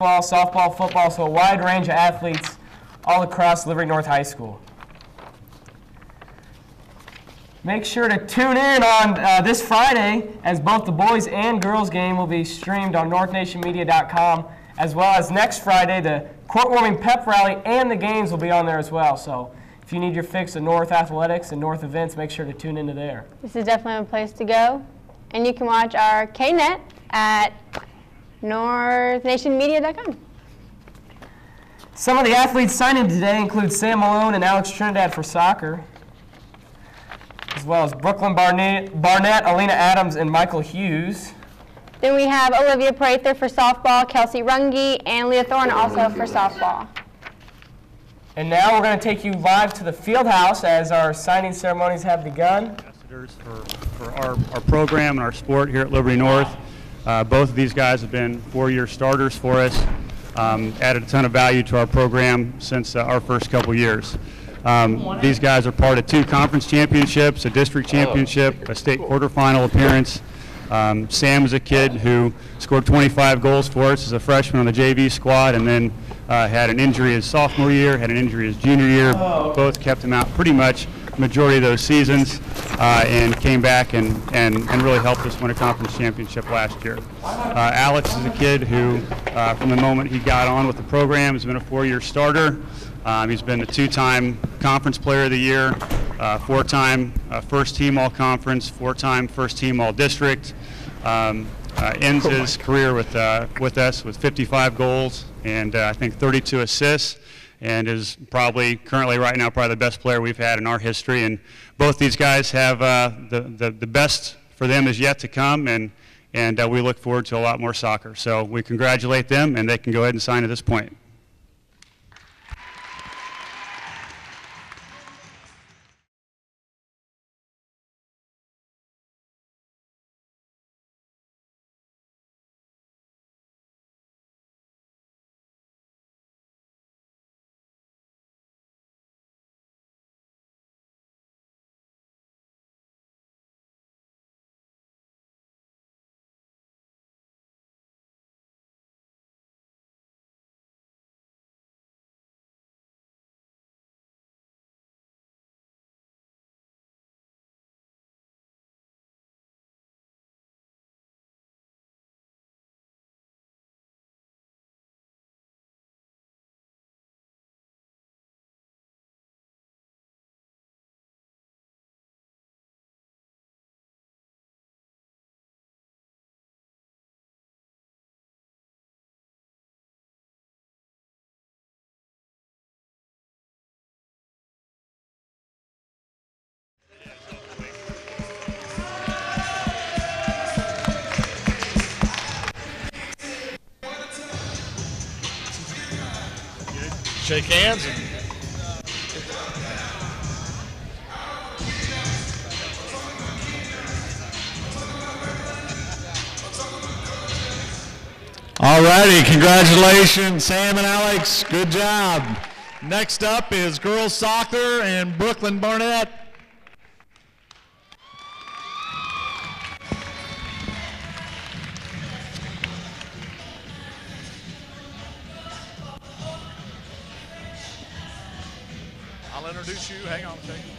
softball, football, so a wide range of athletes all across Liberty North High School. Make sure to tune in on uh, this Friday as both the boys and girls game will be streamed on NorthNationMedia.com, as well as next Friday the court warming pep rally and the games will be on there as well. So if you need your fix of North athletics and North events, make sure to tune into there. This is definitely a place to go. And you can watch our KNET at northnationmedia.com. Some of the athletes signing today include Sam Malone and Alex Trinidad for soccer, as well as Brooklyn Barnett, Barnett Alina Adams, and Michael Hughes. Then we have Olivia Prather for softball, Kelsey Runge, and Leah Thorne also for softball. And now we're going to take you live to the field house as our signing ceremonies have begun. ambassadors for, for our, our program and our sport here at Liberty North. Uh, both of these guys have been four-year starters for us, um, added a ton of value to our program since uh, our first couple years. Um, these guys are part of two conference championships, a district championship, a state quarterfinal appearance. Um, Sam is a kid who scored 25 goals for us as a freshman on the JV squad, and then uh, had an injury his sophomore year, had an injury his junior year. Both kept him out pretty much majority of those seasons, uh, and came back and, and, and really helped us win a conference championship last year. Uh, Alex is a kid who, uh, from the moment he got on with the program, has been a four-year starter. Um, he's been a two-time conference player of the year, uh, four-time uh, first-team all-conference, four-time first-team all-district. Um, uh, ends his career with uh, with us with 55 goals and uh, I think 32 assists, and is probably currently right now probably the best player we've had in our history. And both these guys have uh, the, the the best for them is yet to come, and and uh, we look forward to a lot more soccer. So we congratulate them, and they can go ahead and sign at this point. Shake hands and All righty, congratulations, Sam and Alex. Good job. Next up is girls soccer and Brooklyn Barnett. I'll introduce you. Hang on a second.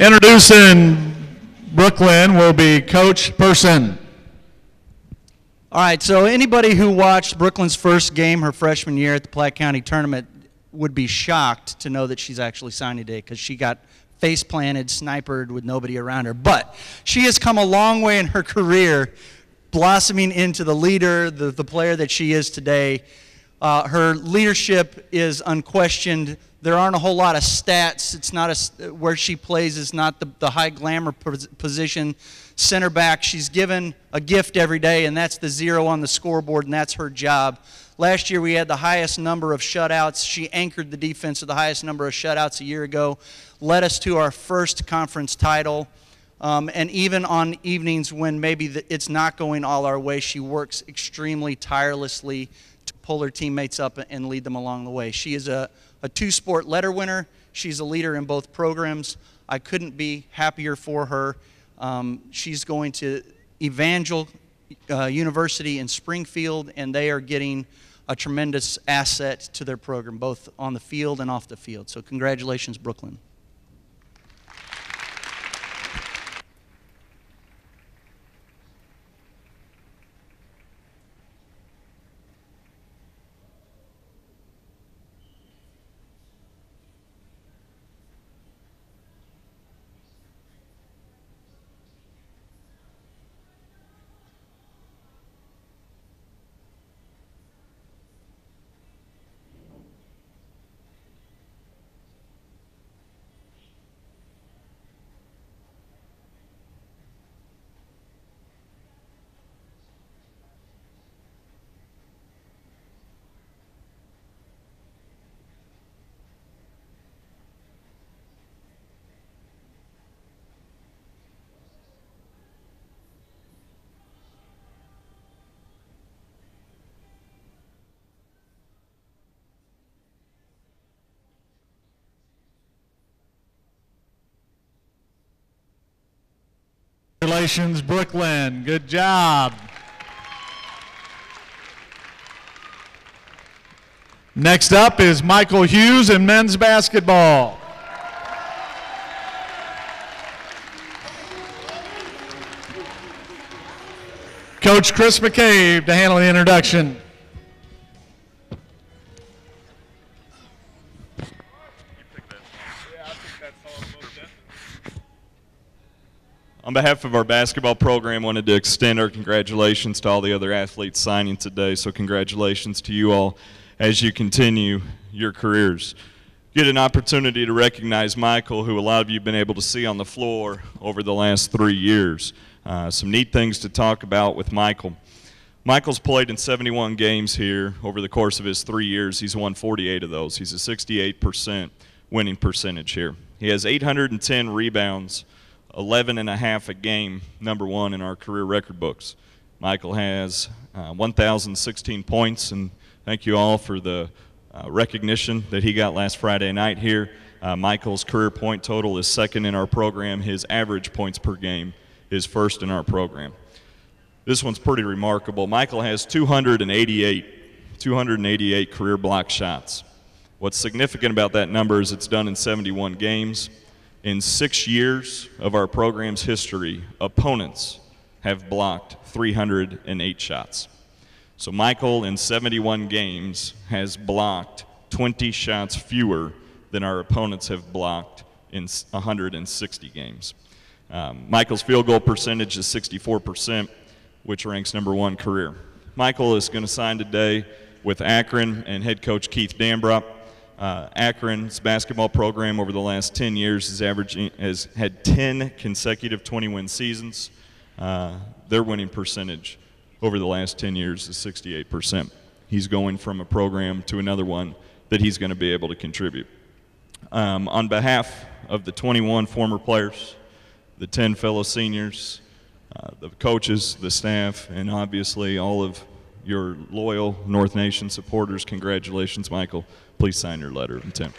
Introducing Brooklyn will be Coach Person. All right, so anybody who watched Brooklyn's first game her freshman year at the Platte County tournament would be shocked to know that she's actually signed today because she got face planted, snipered with nobody around her. But she has come a long way in her career, blossoming into the leader, the, the player that she is today. Uh, her leadership is unquestioned. There aren't a whole lot of stats. It's not a, where she plays is not the, the high glamour position. Center back, she's given a gift every day, and that's the zero on the scoreboard, and that's her job. Last year we had the highest number of shutouts. She anchored the defense with the highest number of shutouts a year ago, led us to our first conference title. Um, and even on evenings when maybe the, it's not going all our way, she works extremely tirelessly to pull her teammates up and lead them along the way. She is a, a two sport letter winner. She's a leader in both programs. I couldn't be happier for her. Um, she's going to Evangel uh, University in Springfield, and they are getting a tremendous asset to their program, both on the field and off the field. So, congratulations, Brooklyn. Congratulations, Brooklyn. Good job. Next up is Michael Hughes in men's basketball. Coach Chris McCabe to handle the introduction. On behalf of our basketball program, wanted to extend our congratulations to all the other athletes signing today. So congratulations to you all as you continue your careers. Get an opportunity to recognize Michael, who a lot of you have been able to see on the floor over the last three years. Uh, some neat things to talk about with Michael. Michael's played in 71 games here over the course of his three years. He's won 48 of those. He's a 68% winning percentage here. He has 810 rebounds 11 and a half a game, number one in our career record books. Michael has uh, 1,016 points, and thank you all for the uh, recognition that he got last Friday night here. Uh, Michael's career point total is second in our program. His average points per game is first in our program. This one's pretty remarkable. Michael has 288, 288 career block shots. What's significant about that number is it's done in 71 games. In six years of our program's history, opponents have blocked 308 shots. So Michael, in 71 games, has blocked 20 shots fewer than our opponents have blocked in 160 games. Um, Michael's field goal percentage is 64%, which ranks number one career. Michael is going to sign today with Akron and head coach Keith Dambrot. Uh, Akron's basketball program over the last 10 years is averaging, has had 10 consecutive 20 win seasons. Uh, their winning percentage over the last 10 years is 68%. He's going from a program to another one that he's going to be able to contribute. Um, on behalf of the 21 former players, the 10 fellow seniors, uh, the coaches, the staff, and obviously all of your loyal North Nation supporters, congratulations, Michael please sign your letter of intent.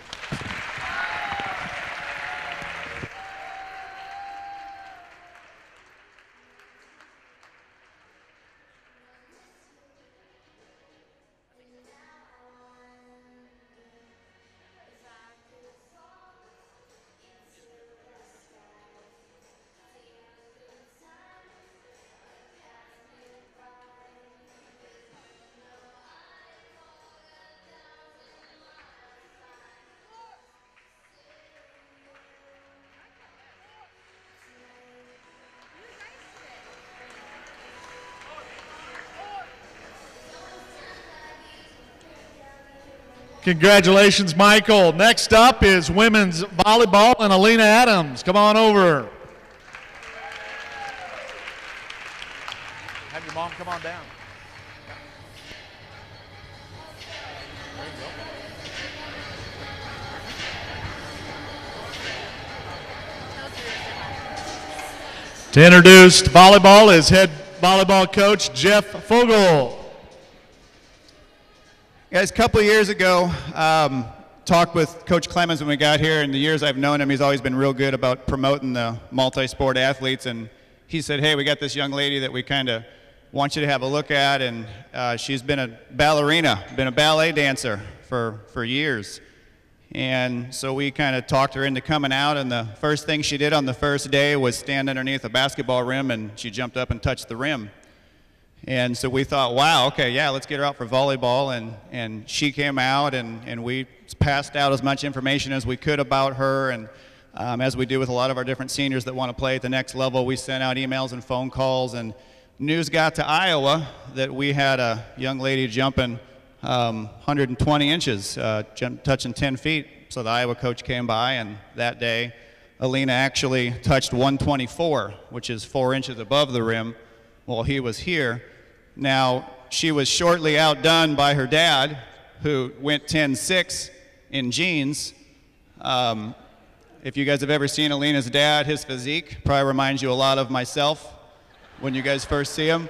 Congratulations, Michael. Next up is women's volleyball and Alina Adams. Come on over. Have your mom come on down. To introduce volleyball is head volleyball coach Jeff Fogel. Guys, a couple years ago, um, talked with Coach Clemens when we got here. In the years I've known him, he's always been real good about promoting the multi-sport athletes. And he said, "Hey, we got this young lady that we kind of want you to have a look at, and uh, she's been a ballerina, been a ballet dancer for for years." And so we kind of talked her into coming out, and the first thing she did on the first day was stand underneath a basketball rim, and she jumped up and touched the rim. And so we thought, wow, okay, yeah, let's get her out for volleyball. And, and she came out, and, and we passed out as much information as we could about her. And um, as we do with a lot of our different seniors that want to play at the next level, we sent out emails and phone calls. And news got to Iowa that we had a young lady jumping um, 120 inches, uh, jump, touching 10 feet. So the Iowa coach came by, and that day, Alina actually touched 124, which is four inches above the rim while he was here. Now, she was shortly outdone by her dad, who went 10 6 in jeans. Um, if you guys have ever seen Alina's dad, his physique probably reminds you a lot of myself when you guys first see him.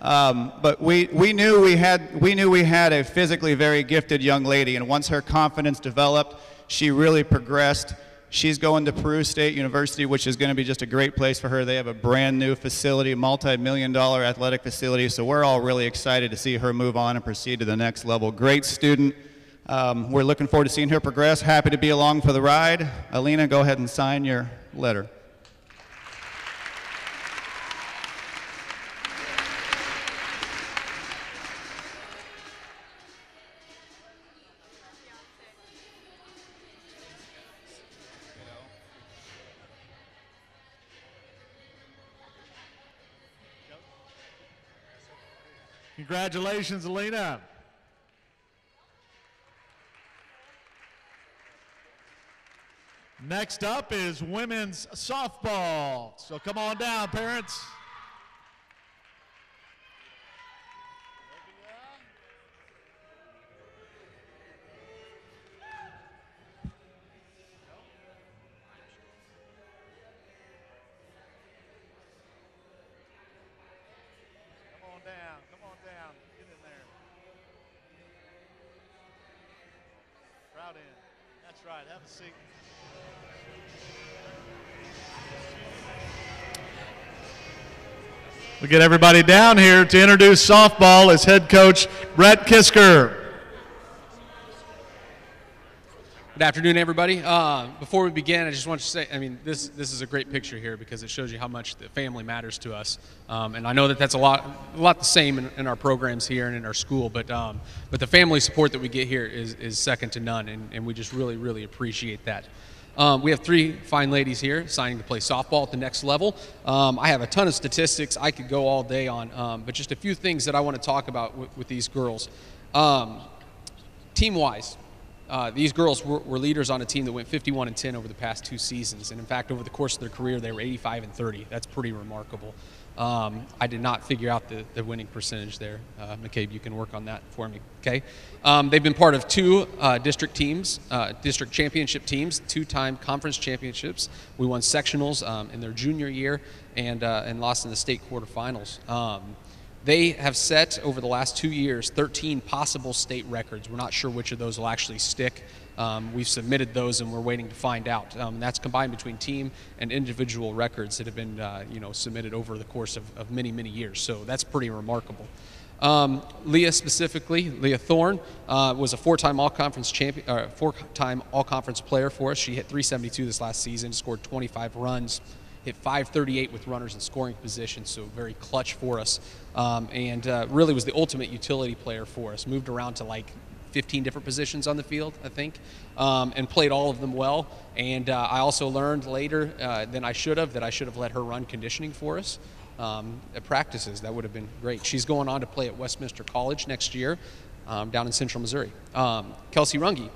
Um, but we, we, knew we, had, we knew we had a physically very gifted young lady, and once her confidence developed, she really progressed. She's going to Peru State University, which is going to be just a great place for her. They have a brand new facility, multi million dollar athletic facility, so we're all really excited to see her move on and proceed to the next level. Great student. Um, we're looking forward to seeing her progress. Happy to be along for the ride. Alina, go ahead and sign your letter. Congratulations, Alina. Next up is women's softball. So come on down, parents. We get everybody down here to introduce softball as head coach Brett Kisker. Good afternoon, everybody. Uh, before we begin, I just want to say, I mean, this this is a great picture here because it shows you how much the family matters to us. Um, and I know that that's a lot, a lot the same in, in our programs here and in our school. But um, but the family support that we get here is, is second to none, and, and we just really really appreciate that. Um, we have three fine ladies here signing to play softball at the next level. Um, I have a ton of statistics I could go all day on, um, but just a few things that I want to talk about w- with these girls. Um, team wise, uh, these girls were, were, leaders on a team that went 51 and 10 over the past two seasons, and in fact, over the course of their career, they were 85 and 30. That's pretty remarkable. Um, I did not figure out the, the winning percentage there. Uh, McCabe, you can work on that for me. Okay. Um, they've been part of two uh, district teams, uh, district championship teams, two-time conference championships. We won sectionals um, in their junior year and uh, and lost in the state quarterfinals. They have set over the last two years 13 possible state records. We're not sure which of those will actually stick. Um, we've submitted those and we're waiting to find out. Um, that's combined between team and individual records that have been uh, you know, submitted over the course of, of, many, many years. So that's pretty remarkable. Um, Leah specifically, Leah Thorne, uh, was a four-time All-Conference champion, uh, four-time All-Conference player for us. She hit 372 this last season, scored 25 runs, hit 538 with runners in scoring position, so very clutch for us. Um, and uh, really was the ultimate utility player for us. Moved around to like 15 different positions on the field, I think, um, and played all of them well. And uh, I also learned later uh, than I should have that I should have let her run conditioning for us um, at practices. That would have been great. She's going on to play at Westminster College next year um, down in central Missouri. Um, Kelsey Runge.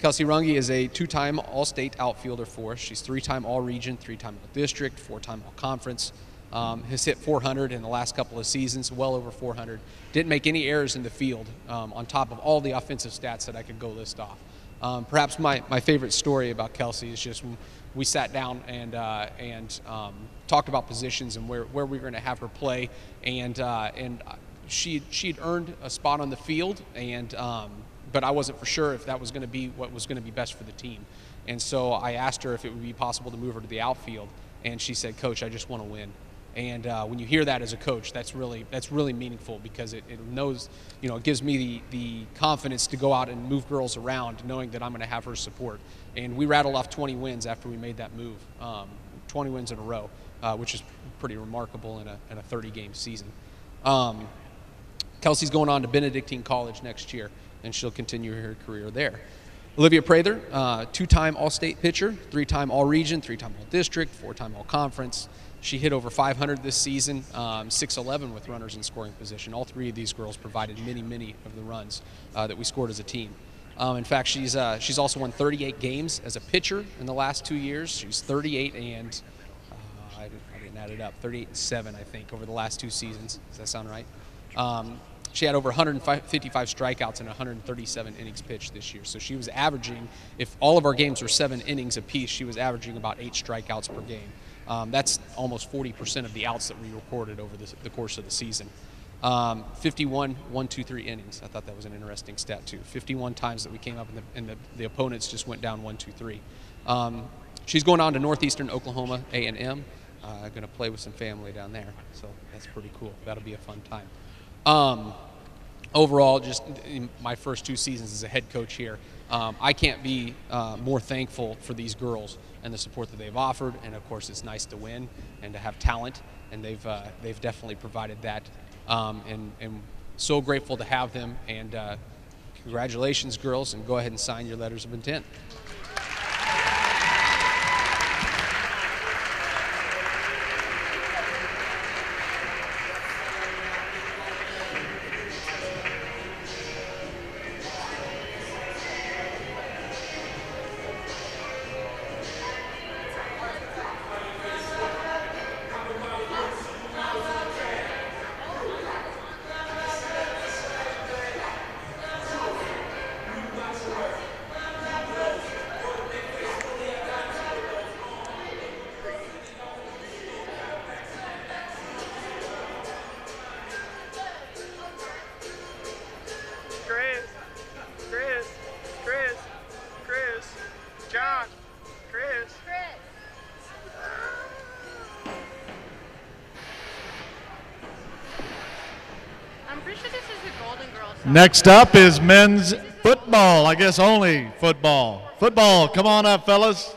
Kelsey Runge is a two time All State outfielder for us. She's three time All Region, three time All District, four time All Conference. Um, has hit 400 in the last couple of seasons, well over 400. Didn't make any errors in the field um, on top of all the offensive stats that I could go list off. Um, perhaps my, my favorite story about Kelsey is just when we sat down and, uh, and um, talked about positions and where, where we were going to have her play. And, uh, and she, she'd earned a spot on the field and um, but I wasn't for sure if that was going to be what was going to be best for the team. And so I asked her if it would be possible to move her to the outfield, and she said, "Coach, I just want to win." And uh, when you hear that as a coach, that's really that's really meaningful because it, it knows, you know, it gives me the, the confidence to go out and move girls around, knowing that I'm going to have her support. And we rattled off 20 wins after we made that move, um, 20 wins in a row, uh, which is pretty remarkable in a, in a 30 game season. Um, Kelsey's going on to Benedictine College next year, and she'll continue her career there. Olivia Prather, uh, two time All State pitcher, three time All Region, three time All District, four time All Conference. She hit over 500 this season, um, 6'11 with runners in scoring position. All three of these girls provided many, many of the runs uh, that we scored as a team. Um, in fact, she's, uh, she's also won 38 games as a pitcher in the last two years. She's 38 and, uh, I, didn't, I, didn't, add it up, 38 and 7, I think, over the last two seasons. Does that sound right? Um, she had over 155 strikeouts and 137 innings pitched this year. So she was averaging, if all of our games were seven innings apiece, she was averaging about eight strikeouts per game. Um, that's almost 40% of the outs that we recorded over the, the course of the season. Um, 51, 1, 2, 3 innings. I thought that was an interesting stat, too. 51 times that we came up and the, and the, the opponents just went down 1, 2, 3. Um, she's going on to Northeastern Oklahoma A&M. Uh, going to play with some family down there. So that's pretty cool. That'll be a fun time. Um, overall, just my first two seasons as a head coach here, um, I can't be uh, more thankful for these girls and the support that they've offered. And of course, it's nice to win and to have talent, and they've uh, they've definitely provided that. Um, and, and so grateful to have them. And uh, congratulations, girls, and go ahead and sign your letters of intent. Next up is men's football. I guess only football. Football, come on up, fellas.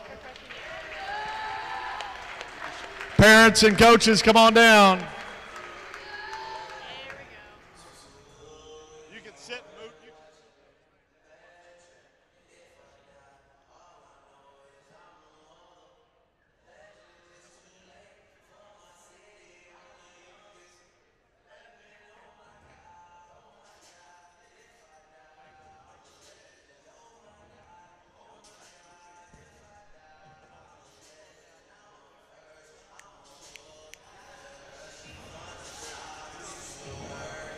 Parents and coaches, come on down.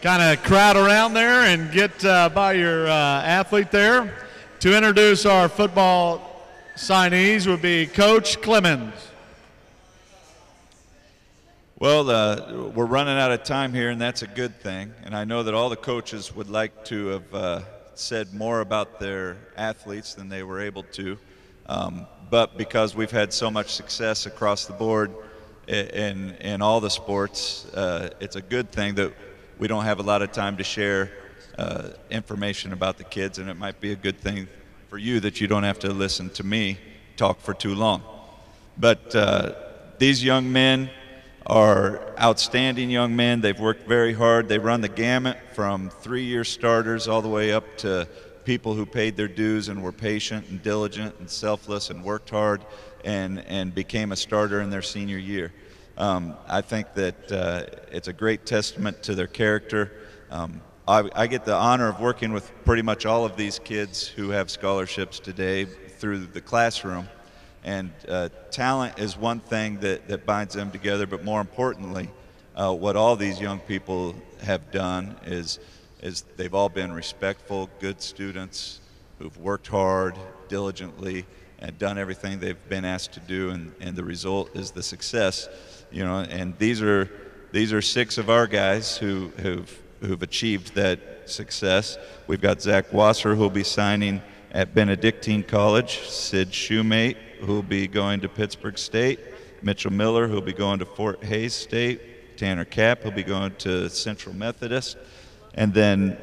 Kind of crowd around there and get uh, by your uh, athlete there. To introduce our football signees would be Coach Clemens. Well, uh, we're running out of time here, and that's a good thing. And I know that all the coaches would like to have uh, said more about their athletes than they were able to. Um, but because we've had so much success across the board in, in all the sports, uh, it's a good thing that we don't have a lot of time to share uh, information about the kids, and it might be a good thing for you that you don't have to listen to me talk for too long. But uh, these young men are outstanding young men. They've worked very hard. They run the gamut from three year starters all the way up to people who paid their dues and were patient and diligent and selfless and worked hard and, and became a starter in their senior year. Um, I think that uh, it's a great testament to their character. Um, I, I, get the honor of working with pretty much all of these kids who have scholarships today through the classroom. And uh, talent is one thing that, that binds them together, but more importantly, uh, what all these young people have done is, is they've all been respectful, good students who've worked hard, diligently, and done everything they've been asked to do, and, and the result is the success you know, and these are these are six of our guys who who've who've achieved that success. We've got Zach Wasser, who'll be signing at Benedictine College, Sid Shoemate, who'll be going to Pittsburg State, Mitchell Miller, who'll be going to Fort Hays State, Tanner Cap, who'll be going to Central Methodist, and then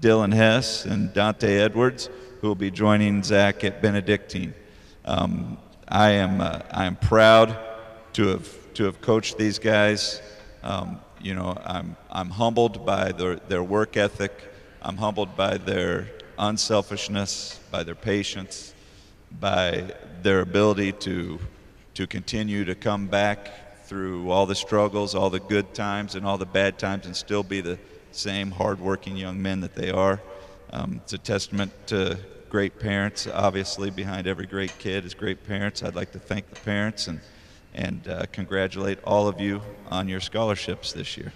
Dylan Hess and Dante Edwards, who will be joining Zach at Benedictine. Um, I am uh, I am proud to have to have coached these guys. Um, you know, I'm I'm humbled by their their work ethic. I'm humbled by their unselfishness, by their patience, by their ability to to continue to come back through all the struggles, all the good times, and all the bad times, and still be the same hardworking young men that they are. Um, it's a testament to great parents. Obviously, behind every great kid is great parents. I'd like to thank the parents and and uh, congratulate all of you on your scholarships this year.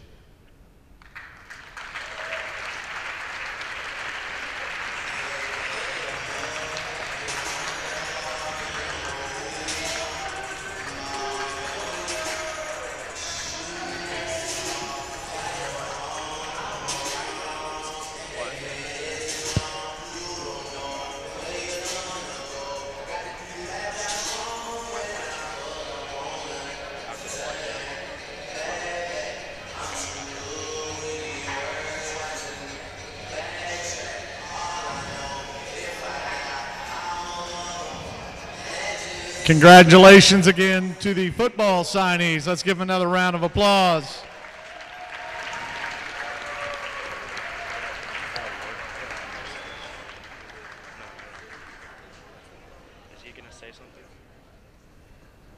Congratulations again to the football signees. Let's give another round of applause.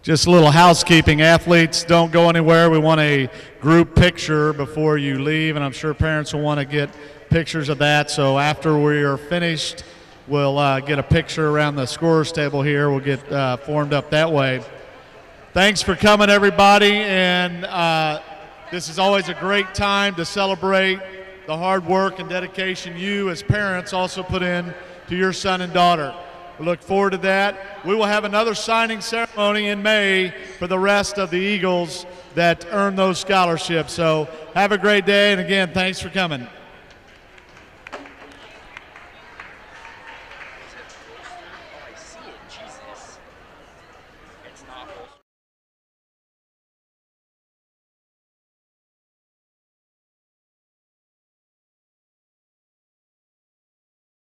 Just a little housekeeping. Athletes, don't go anywhere. We want a group picture before you leave, and I'm sure parents will want to get pictures of that. So after we are finished, we'll uh, get a picture around the scorers table here. We'll get uh, formed up that way. Thanks for coming, everybody, and uh, this is always a great time to celebrate the hard work and dedication you, as parents, also put in to your son and daughter. We look forward to that. We will have another signing ceremony in May for the rest of the Eagles that earn those scholarships. So have a great day, and again, thanks for coming.